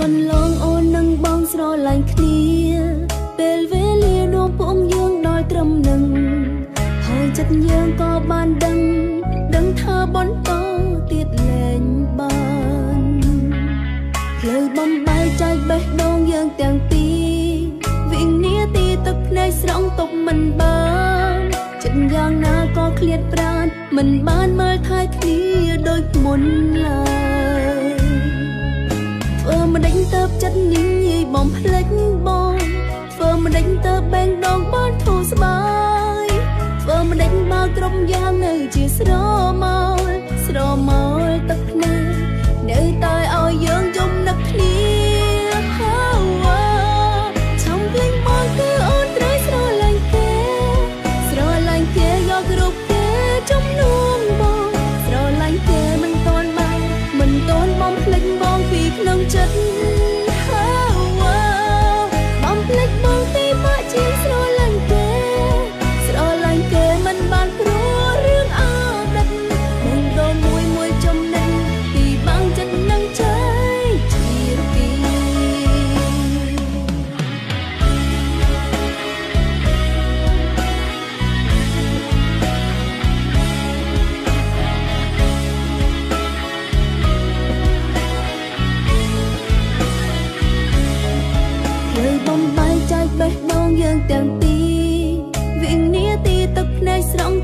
កន្លងអូននឹងបងស្រឡាញ់គ្នា ពេលវេលានាំពួកយើងដល់ត្រឹមនឹងហើយចិត្តយើងក៏បានដឹង ដឹងថាបន្តទៀតលែងបានផ្លូវបំបែកចែកបេះដូងយើងទាំងពីរវិញនាទីទឹកភ្នែកស្រង់ទុកមិនបានចិត្តយ៉ាងណាក៏ឃ្លាតប្រានមិនបានមើលថែគ្នាដូចមុនឡើយ មិនដេញទៅចិត្តញញីបំភ្លេចបងធ្វើមិនដេញទៅបែងដងបានធូរស្បើយធ្វើមិនដេញបើគ្រប់យ៉ាងនៅជាស្រ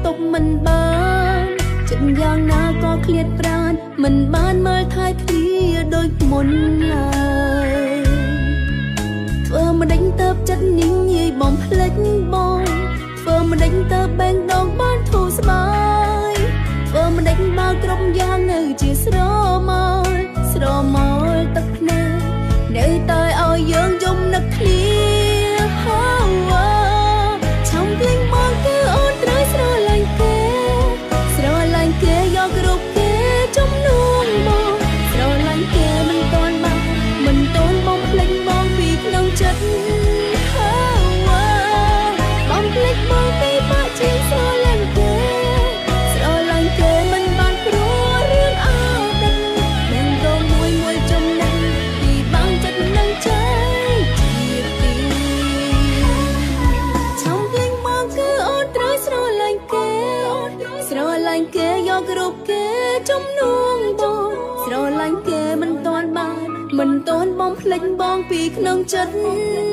ទុកមិនបានចិត្តយ៉ាងណាក៏ឃ្លាតប្រានមិនបានមើលថែគ្នាដូចមុនឡើយធ្វើមិនដេញទៅចិត្តញញីបំភ្លេចបងធ្វើមិនដេញទៅបែងដងបានធូរស្បើយធ្វើមិនដេញបើគ្រប់យ៉ាងនៅជាស្រ គេយករូបគេជំនួងបងស្រឡាញ់គេមិនតាន់បានមិនតាន់បងភ្លេចបងពីក្នុងចិត្ត